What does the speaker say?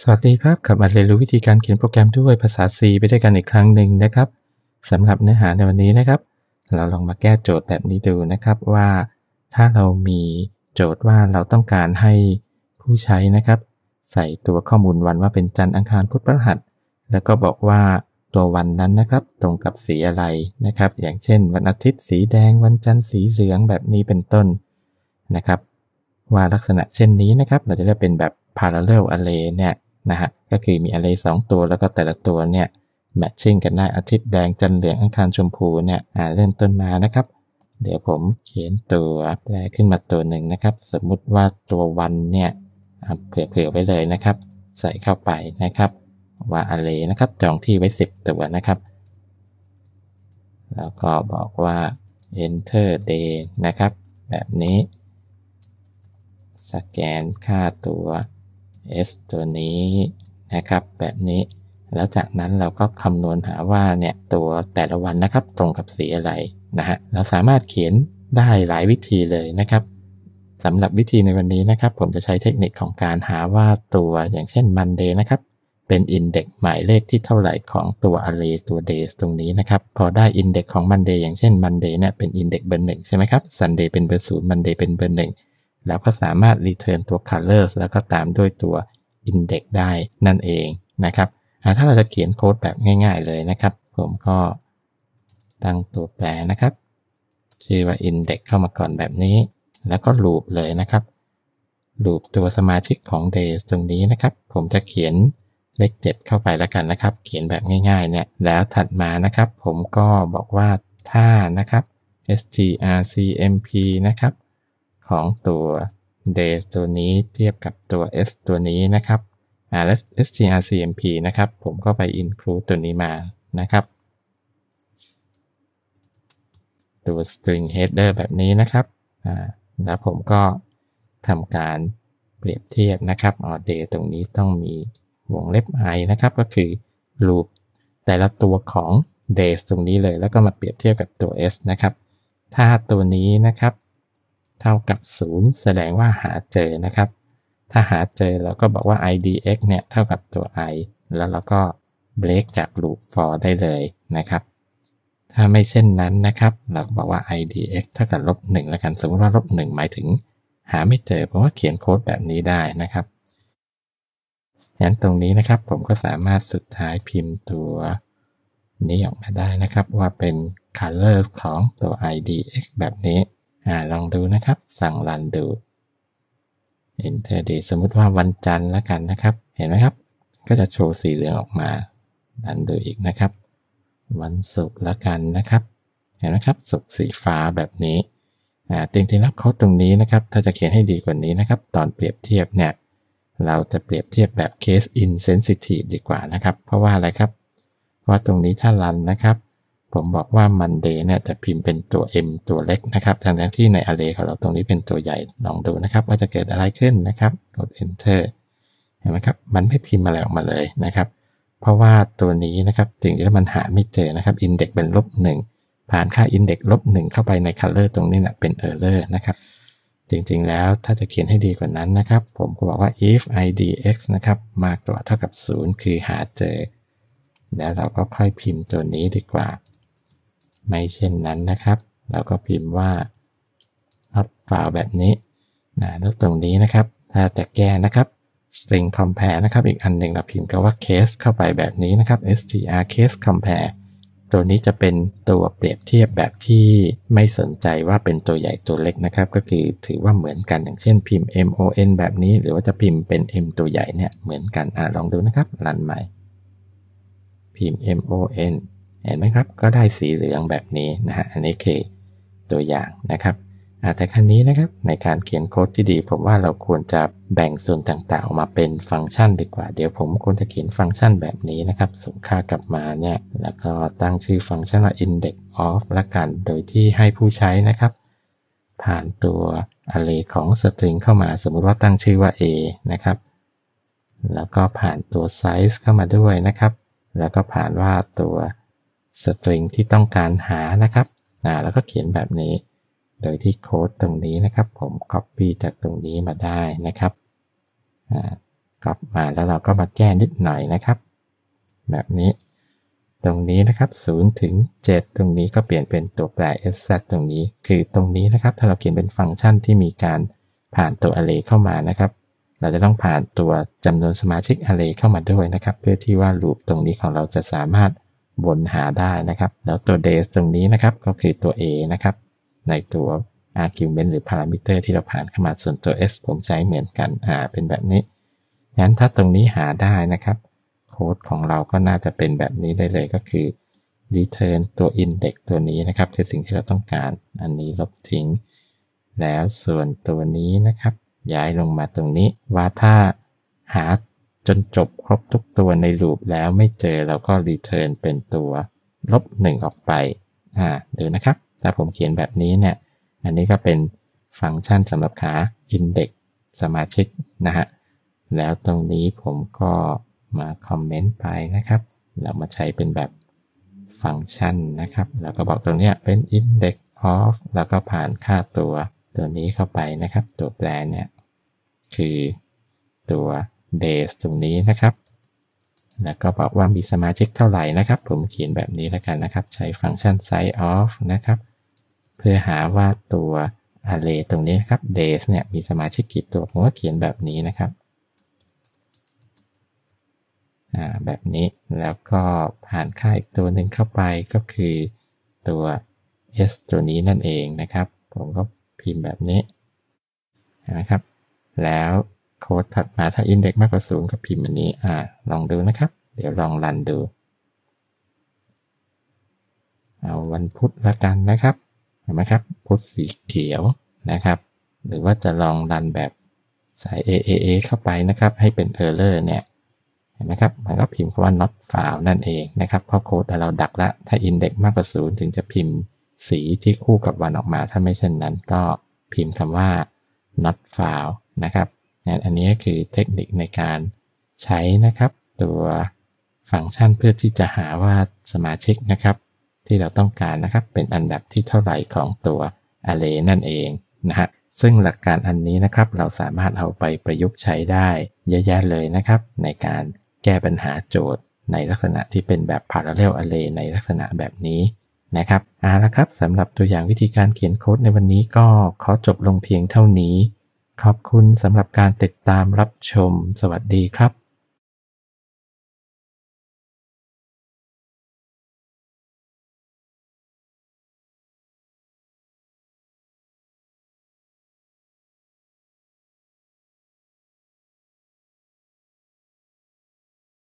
สวัสดีครับกลับมาเรียนรู้วิธีการเขียนโปรแกรมด้วยภาษา C ไปด้วยกันอีกครั้งหนึ่งนะครับสำหรับเนื้อหาในวันนี้นะครับ เราลองมาแก้โจทย์แบบนี้ดูนะครับว่า ถ้าเรามีโจทย์ว่าเราต้องการให้ผู้ใช้นะครับ ใส่ตัวข้อมูลวันว่าเป็นจันทร์อังคารพุธพฤหัส แล้วก็บอกว่าตัววันนั้นนะครับ ตรงกับสีอะไรนะครับ อย่างเช่น วันอาทิตย์สีแดงวันจันทร์สีเหลืองแบบนี้เป็นต้นนะครับ ว่าลักษณะเช่นนี้นะครับ เราจะได้เป็นแบบ parallel array เนี่ย นะฮะก็คือมี array 2ตัวแล้วก็แต่ละตัวเนี่ย matching กันได้อาทิตย์แดงจันเหลืองอังคารชมพูเนี่ยอ่าเริ่มต้นมานะครับ เดี๋ยวผมเขียนตัวแปลขึ้นมาตัวหนึ่งนะครับ สมมุติว่าตัววันเนี่ยเผื่อๆไว้เลยนะครับ ใส่เข้าไปนะครับว่า array นะครับจองที่ไว้ 10 ตัวนะครับ แล้วก็บอกว่า enter day นะครับ แบบนี้ สแกนค่าตัว s ตัวนี้นะครับ แบบนี้ แล้วจากนั้นเราก็คำนวณหาว่าเนี่ยตัวแต่ละวันนะครับตรงกับสีอะไรนะฮะเราสามารถเขียนได้หลายวิธีเลยนะครับสำหรับวิธีในวันนี้นะครับ ผมจะใช้เทคนิคของการหาว่าตัวอย่างเช่น Monday นะครับเป็นอินเด็กซ์หมายเลขที่เท่าไหร่ของตัว array ตัว days ตรงนี้นะครับ พอได้อินเด็กซ์ของ Monday อย่างเช่น Monday เนี่ยเป็นอินเด็กซ์เบอร์หนึ่งใช่ไหมครับ Sunday เป็นเบอร์ศูนย์ Monday เป็นเบอร์หนึ่ง แล้วก็สามารถ return ตัว colors แล้วก็ตามด้วยตัว index ได้นั่นเองนะครับถ้าเราจะเขียนโค้ดแบบง่ายๆเลยนะครับ ผมก็ตั้งตัวแปรนะครับ ชื่อว่า index เข้ามาก่อนแบบนี้ แล้วก็ loop เลยนะครับ loop ตัวสมาชิกของ days ตรงนี้นะครับ ผมจะเขียนเลข 7 เข้าไปแล้วกันนะครับ เขียนแบบง่ายๆเนี่ย แล้วถัดมานะครับ ผมก็บอกว่าถ้านะครับ strcmp นะครับ ของตัว days ตัวนี้เทียบกับตัว s ตัวนี้นะครับอ่าและ strcmp นะครับ ผมก็ไป include ตัวนี้มานะครับ ตัว string header แบบนี้นะครับอ่าแล้วผมก็ทำการเปรียบเทียบนะครับอ๋อ day ตรงนี้ต้องมีวงเล็บ i นะครับ ก็คือ loop แต่ละตัวของ days ตรงนี้เลย แล้วก็มาเปรียบเทียบกับตัว s นะครับ ถ้าตัวนี้นะครับ เท่ากับ 0 แสดงว่าหาเจอนะครับ ถ้าหาเจอเราก็บอกว่า idx เนี่ยเท่ากับตัว i แล้วเราก็ break จาก loop for ได้เลยนะครับ ถ้าไม่เช่นนั้นนะครับ เราก็บอกว่า idx เท่ากับลบ1แล้วกัน สมมติว่าลบ1หมายถึง หาไม่เจอ เพราะว่าเขียนโค้ดแบบนี้ได้นะครับงั้นตรงนี้นะครับผมก็สามารถสุดท้ายพิมพ์ตัวนี้ออกมาได้นะครับว่าเป็น color ของตัว idx แบบนี้ ลองดูนะครับ สั่งรันดู enter day สมมุติว่าวันจันทร์แล้วกันนะครับ เห็นไหมครับ ก็จะโชว์สีเหลืองออกมาดันดูอีกนะครับ วันศุกร์แล้วกันนะครับ เห็นไหมครับศุกร์สีฟ้าแบบนี้จริงๆแล้วเขาตรงนี้นะครับ ถ้าจะเขียนให้ดีกว่านี้นะครับ ตอนเปรียบเทียบเนี่ย เราจะเปรียบเทียบแบบ case insensitive ดีกว่านะครับ เพราะว่าอะไรครับ เพราะตรงนี้ถ้ารันนะครับ ผมบอกว่า Monday เนี่ยจะพิมพ์เป็นตัว m ตัวเล็กนะครับทั้งที่ใน array ของเราตรงนี้เป็นตัวใหญ่ลองดูนะครับ ว่าจะเกิดอะไรขึ้นนะครับกด enter เห็นไหมครับ มันไม่พิมพ์อะไรออกมาเลยนะครับ เพราะว่าตัวนี้นะครับสิ่งที่มันหาไม่เจอนะครับ index เป็นลบหนึ่งผ่านค่า index ลบหนึ่งเข้าไปใน color ตรงนี้นะเป็น error นะครับ จริงๆแล้วถ้าจะเขียนให้ดีกว่านั้นนะครับ ผมก็บอกว่า if idx นะครับมากกว่าเท่ากับ 0 คือหาเจอ แล้วเราก็ค่อยพิมพ์ตัวนี้ดีกว่า ไม่เช่นนั้นนะครับเราก็พิมพ์ว่า not file แบบนี้นะแล้วตรงนี้นะครับ ถ้าจะแก้นะครับ string compare นะครับ อีกอันหนึ่งเราพิมพ์กับว่า case เข้าไปแบบนี้นะครับ str case compare ตัวนี้จะเป็นตัวเปรียบเทียบแบบที่ไม่สนใจว่าเป็นตัวใหญ่ตัวเล็กนะครับ ก็คือถือว่าเหมือนกันอย่างเช่นพิมพ์ mon แบบนี้ หรือว่าจะพิมพ์เป็น m ตัวใหญ่เนี่ยเหมือนกันอ่าลองดูนะครับรันใหม่ พิมพ์ mon เห็นไหมครับ ก็ได้สีเหลืองแบบนี้นะฮะ อันนี้คือตัวอย่างนะครับ แต่ครั้นี้นะครับในการเขียนโค้ดที่ดี ผมว่าเราควรจะแบ่งส่วนต่างๆ ออกมาเป็นฟังก์ชันดีกว่า เดี๋ยวผมควรจะเขียนฟังก์ชันแบบนี้นะครับส่งค่ากลับมาเนี่ย แล้วก็ตั้งชื่อฟังก์ชันว่า index of ละกัน โดยที่ให้ผู้ใช้นะครับ ผ่านตัว array ของ string เข้ามา สมมุติว่าตั้งชื่อว่า a นะครับ แล้วก็ผ่านตัว size เข้ามาด้วยนะครับ แล้วก็ผ่านว่าตัว สตริงที่ต้องการหานะครับอ่าแล้วก็เขียนแบบนี้ โดยที่โค้ดตรงนี้นะครับ ผม Copy จากตรงนี้มาได้นะครับอ่าก๊อปมาแล้วเราก็มาแก้นิดหน่อยนะครับ แบบนี้ ตรงนี้นะครับ0ถึง 7 ตรงนี้ก็เปลี่ยนเป็นตัวแปร s ตรงนี้ คือตรงนี้นะครับ ถ้าเราเขียนเป็นฟังก์ชันที่มีการผ่านตัว array เข้ามานะครับ เราจะต้องผ่านตัวจำนวนสมาชิก array เข้ามาด้วยนะครับ เพื่อที่ว่า loop ตรงนี้ของเราจะสามารถ วนหาได้นะครับ แล้วตัว days ตรงนี้นะครับก็คือตัว a นะครับ ในตัว argument หรือ parameter ที่เราผ่านเข้ามาส่วนตัว s ผมใช้เหมือนกันอ่าเป็นแบบนี้งั้นถ้าตรงนี้หาได้นะครับโค้ดของเราก็น่าจะเป็นแบบนี้ได้เลยก็คือ return ตัว index ตัวนี้นะครับ คือสิ่งที่เราต้องการอันนี้ลบทิ้ง แล้วส่วนตัวนี้นะครับ ย้ายลงมาตรงนี้ว่าถ้าหา จนจบครบทุกตัวในลูปแล้วไม่เจอเราก็ return เป็นตัวลบ 1 ออกไปอ่าดูนะครับ ถ้าผมเขียนแบบนี้เนี่ย อันนี้ก็เป็นฟังก์ชันสำหรับหา index สมาชิกนะฮะ แล้วตรงนี้ผมก็มาคอมเมนต์ไปนะครับ เรามาใช้เป็นแบบฟังก์ชันนะครับ แล้วก็บอกตรงนี้เป็น index of แล้วก็ผ่านค่าตัวตัวนี้เข้าไปนะครับ ตัวแปรเนี่ย คือตัว days ตรงนี้นะครับ แล้วก็บอกว่ามีสมาชิกเท่าไหร่นะครับ ผมเขียนแบบนี้แล้วกันนะครับ ใช้ฟังก์ชัน size of นะครับ เพื่อหาว่าตัว array ตรงนี้นะครับ days เนี่ยมีสมาชิกกี่ตัว ผมก็เขียนแบบนี้นะครับแบบนี้แล้วก็ผ่านค่าอีกตัวหนึ่งเข้าไปก็คือตัว s ตัวนี้นั่นเองนะครับ ผมก็พิมพ์แบบนี้นะครับ แล้ว โค้ดถัดมาถ้า index มากกว่าศูนย์ก็พิมพ์แบบนี้อ่าลองดูนะครับ เดี๋ยวลองรันดู เอาวันพุธละกันนะครับ เห็นไหมครับ พุธสีเขียวนะครับ หรือว่าจะลองรันแบบใส่ AAA เข้าไปนะครับ ให้เป็น error เนี่ยเห็นไหมครับ มันก็พิมพ์คำว่า not found นั่นเองนะครับเพราะโค้ดเราดักละ ถ้า index มากกว่าศูนย์ถึงจะพิมพ์สีที่คู่กับวันออกมา ถ้าไม่เช่นนั้นก็พิมพ์คำว่า not found นะครับ อันนี้คือเทคนิคในการใช้นะครับ ตัวฟังก์ชันเพื่อที่จะหาว่าสมาชิกนะครับ ที่เราต้องการนะครับเป็นอันดับที่เท่าไหร่ของตัว array นั่นเองนะฮะซึ่งหลักการอันนี้นะครับเราสามารถเอาไปประยุกต์ใช้ได้เยอะแยะเลยนะครับ ในการแก้ปัญหาโจทย์ในลักษณะที่เป็นแบบ parallel array ในลักษณะแบบนี้นะครับเอาละครับสำหรับตัวอย่างวิธีการเขียนโค้ดในวันนี้ก็ขอจบลงเพียงเท่านี้ ขอบคุณสำหรับการติดตามรับชม สวัสดีครับ